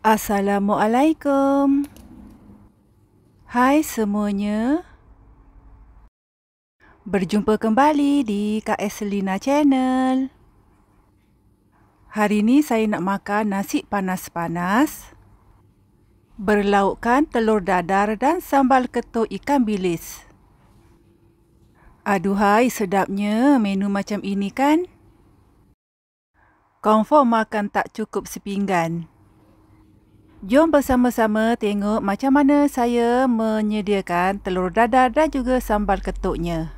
Assalamualaikum. Hai semuanya. Berjumpa kembali di Kak Eselina Channel. Hari ini saya nak makan nasi panas-panas. Berlaukkan telur dadar dan sambal ketuk ikan bilis. Aduhai sedapnya menu macam ini kan? Confirm makan tak cukup sepinggan. Jom bersama-sama tengok macam mana saya menyediakan telur dadar dan juga sambal ketuknya.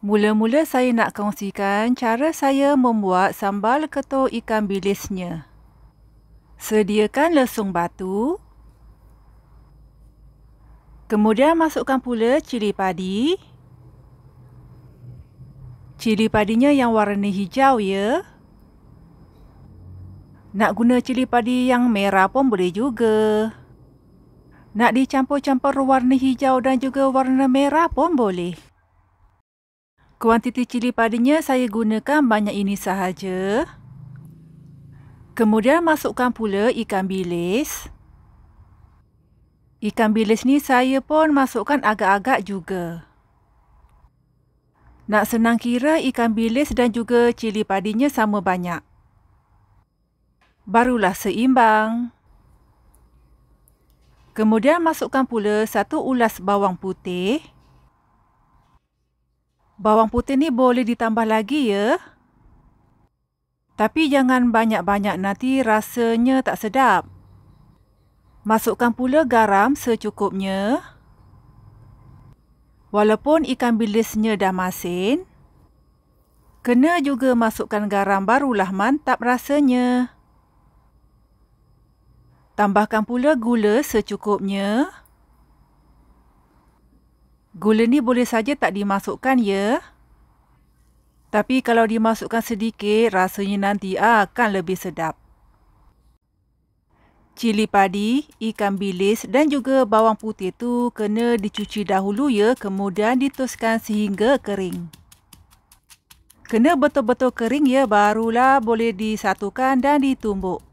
Mula-mula saya nak kongsikan cara saya membuat sambal ketuk ikan bilisnya. Sediakan lesung batu. Kemudian masukkan pula cili padi. Cili padinya yang warna hijau ya. Nak guna cili padi yang merah pun boleh juga. Nak dicampur-campur warna hijau dan juga warna merah pun boleh. Kuantiti cili padinya saya gunakan banyak ini sahaja. Kemudian masukkan pula ikan bilis. Ikan bilis ni saya pun masukkan agak-agak juga. Nak senang kira ikan bilis dan juga cili padinya sama banyak. Barulah seimbang. Kemudian masukkan pula satu ulas bawang putih. Bawang putih ni boleh ditambah lagi ya. Tapi jangan banyak-banyak nanti rasanya tak sedap. Masukkan pula garam secukupnya. Walaupun ikan bilisnya dah masin, kena juga masukkan garam barulah mantap rasanya. Tambahkan pula gula secukupnya. Gula ni boleh saja tak dimasukkan ya. Tapi kalau dimasukkan sedikit, rasanya nanti akan lebih sedap. Cili padi, ikan bilis dan juga bawang putih tu kena dicuci dahulu ya, kemudian ditoskan sehingga kering. Kena betul-betul kering ya, barulah boleh disatukan dan ditumbuk.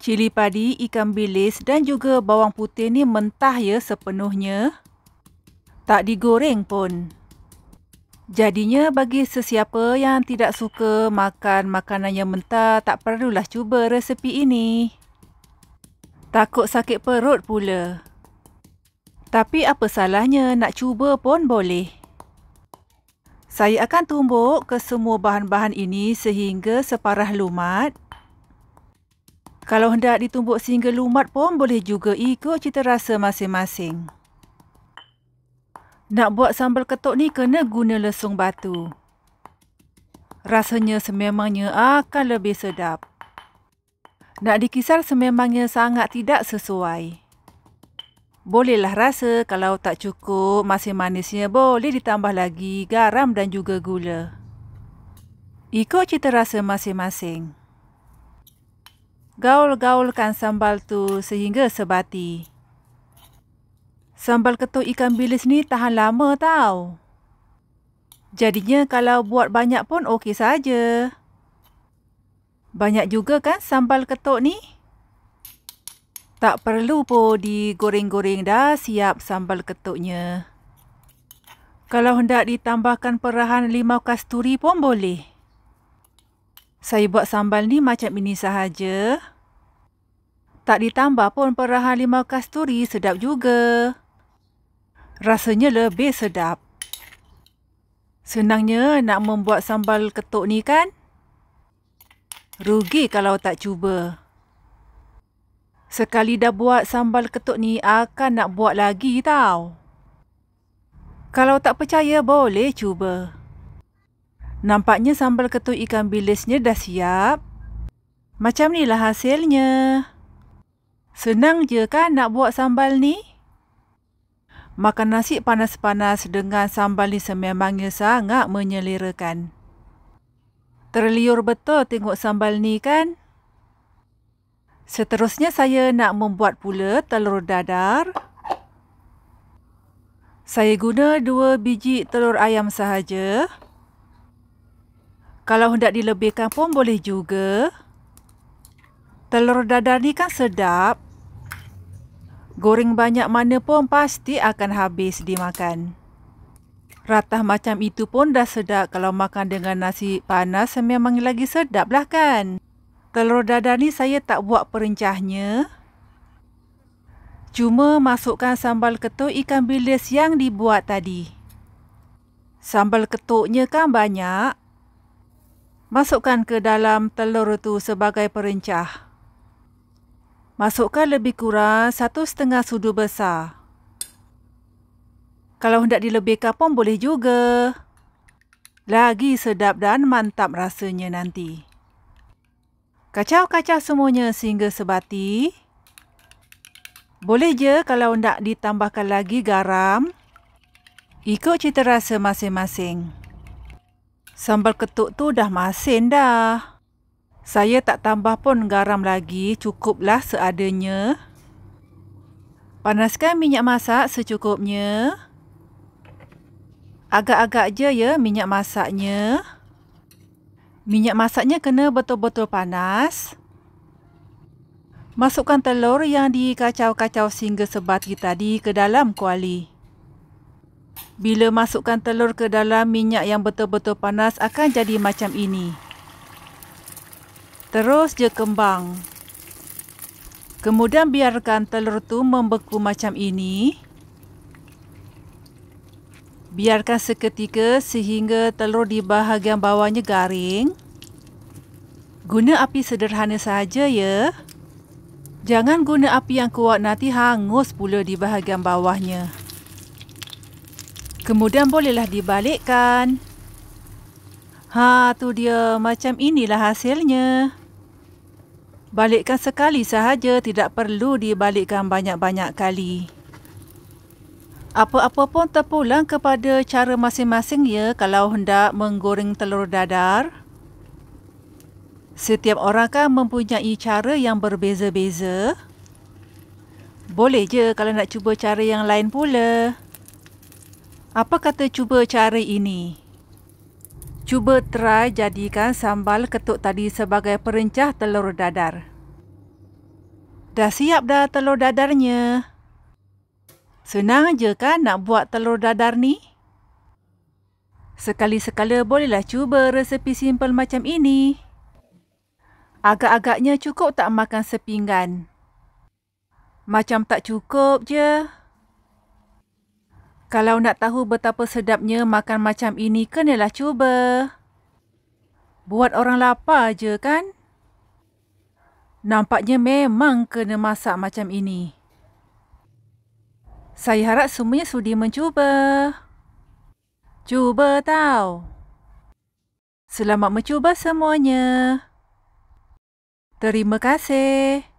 Cili padi, ikan bilis dan juga bawang putih ni mentah ya sepenuhnya. Tak digoreng pun. Jadinya bagi sesiapa yang tidak suka makan makanan yang mentah, tak perlulah cuba resepi ini. Takut sakit perut pula. Tapi apa salahnya nak cuba pun boleh. Saya akan tumbuk ke semua bahan-bahan ini sehingga separah lumat. Kalau hendak ditumbuk sehingga lumat pun boleh juga ikut cita rasa masing-masing. Nak buat sambal ketuk ni kena guna lesung batu. Rasanya sememangnya akan lebih sedap. Nak dikisar sememangnya sangat tidak sesuai. Bolehlah rasa kalau tak cukup masih manisnya boleh ditambah lagi garam dan juga gula. Ikut cita rasa masing-masing. Gaul-gaulkan sambal tu sehingga sebati. Sambal ketuk ikan bilis ni tahan lama tau. Jadinya kalau buat banyak pun okey saja. Banyak juga kan sambal ketuk ni? Tak perlu pun digoreng-goreng dah siap sambal ketuknya. Kalau hendak ditambahkan perahan limau kasturi pun boleh. Saya buat sambal ni macam ini sahaja. Tak ditambah pun perahan limau kasturi sedap juga rasanya lebih sedap. Senangnya nak membuat sambal ketuk ni kan? Rugi kalau tak cuba. Sekali dah buat sambal ketuk ni akan nak buat lagi tau. Kalau tak percaya boleh cuba. Nampaknya sambal ketuk ikan bilisnya dah siap. Macam ni lah hasilnya. Senang je kan nak buat sambal ni? Makan nasi panas-panas dengan sambal ni sememangnya sangat menyelerakan. Terliur betul tengok sambal ni kan? Seterusnya saya nak membuat pula telur dadar. Saya guna dua biji telur ayam sahaja. Kalau hendak dilebihkan pun boleh juga. Telur dadar ni kan sedap. Goreng banyak mana pun pasti akan habis dimakan. Ratah macam itu pun dah sedap kalau makan dengan nasi panas memang lagi sedap lah kan. Telur dadar ni saya tak buat perencahnya. Cuma masukkan sambal ketuk ikan bilis yang dibuat tadi. Sambal ketuknya kan banyak. Masukkan ke dalam telur tu sebagai perencah. Masukkan lebih kurang satu setengah sudu besar. Kalau hendak dilebihkan pun boleh juga. Lagi sedap dan mantap rasanya nanti. Kacau-kacau semuanya sehingga sebati. Boleh je kalau hendak ditambahkan lagi garam. Ikut cita rasa masing-masing. Sambal ketuk tu dah masin dah. Saya tak tambah pun garam lagi, cukuplah seadanya. Panaskan minyak masak secukupnya. Agak-agak je ya minyak masaknya. Minyak masaknya kena betul-betul panas. Masukkan telur yang dikacau-kacau sehingga sebati tadi ke dalam kuali. Bila masukkan telur ke dalam minyak yang betul-betul panas akan jadi macam ini. Terus je kembang. Kemudian biarkan telur tu membeku macam ini. Biarkan seketika sehingga telur di bahagian bawahnya garing. Guna api sederhana saja ya. Jangan guna api yang kuat nanti hangus pula di bahagian bawahnya. Kemudian bolehlah dibalikkan. Ha, tu dia. Macam inilah hasilnya. Balikkan sekali sahaja, tidak perlu dibalikkan banyak-banyak kali. Apa-apa pun terpulang kepada cara masing-masing ya kalau hendak menggoreng telur dadar. Setiap orang kan mempunyai cara yang berbeza-beza. Boleh je kalau nak cuba cara yang lain pula. Apa kata cuba cara ini? Cuba try jadikan sambal ketuk tadi sebagai perencah telur dadar. Dah siap dah telur dadarnya. Senang je kan nak buat telur dadar ni? Sekali-sekala bolehlah cuba resepi simple macam ini. Agak-agaknya cukup tak makan sepinggan. Macam tak cukup je. Kalau nak tahu betapa sedapnya makan macam ini, kenalah cuba. Buat orang lapar je kan? Nampaknya memang kena masak macam ini. Saya harap semuanya sudi mencuba. Cuba tahu. Selamat mencuba semuanya. Terima kasih.